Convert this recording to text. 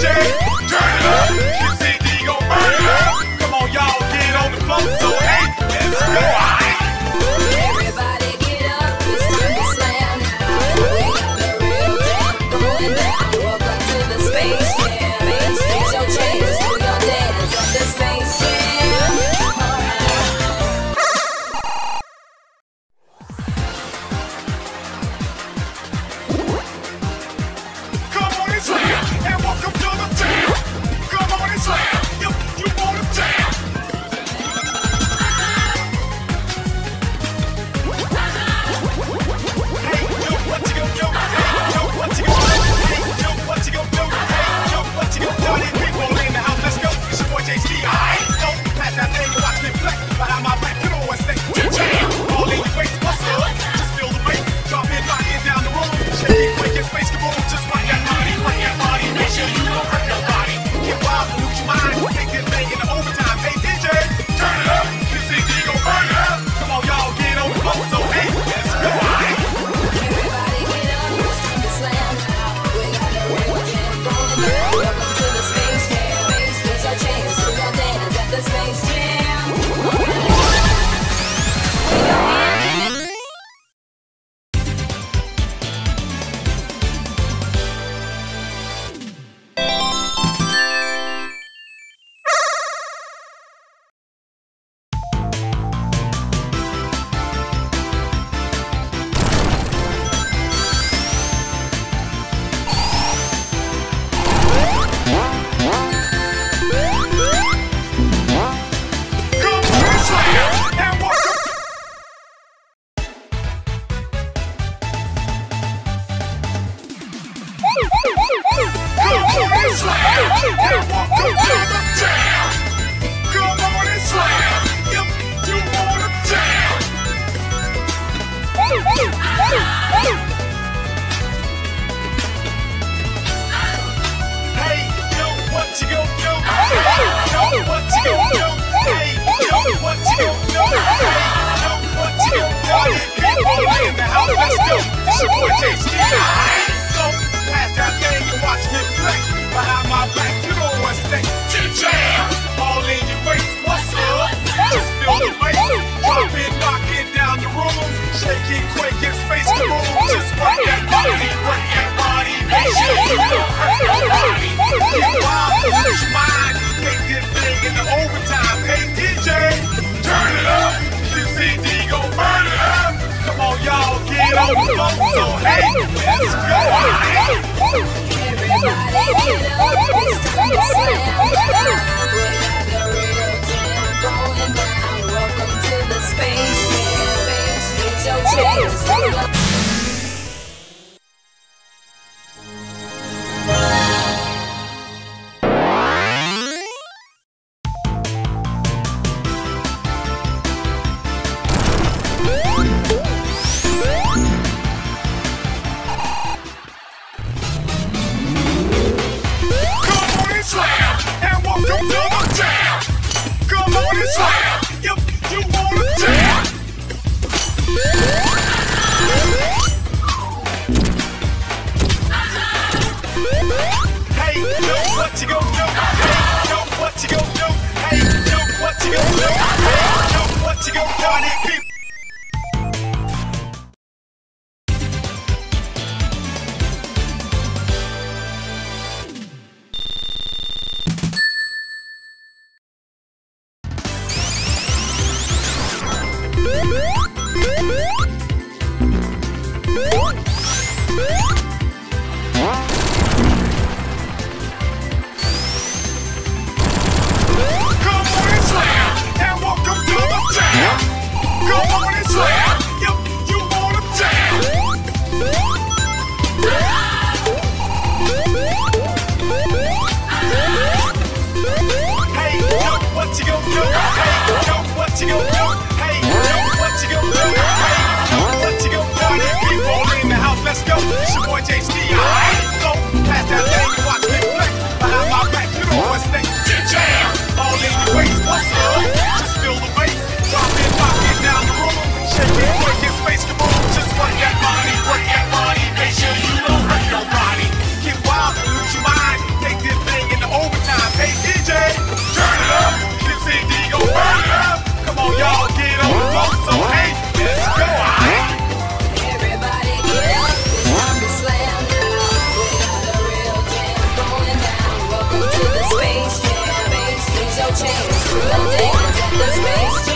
DJ, turn it up. Your CD gon' burn it up. Come on, y'all, get on the floor. So hey, let's go. Yeah. Hey, know what you gonna do. Hey, know what you gonna do. Hey, know what you gon' do. Know what you gon' do. I need people. You your chance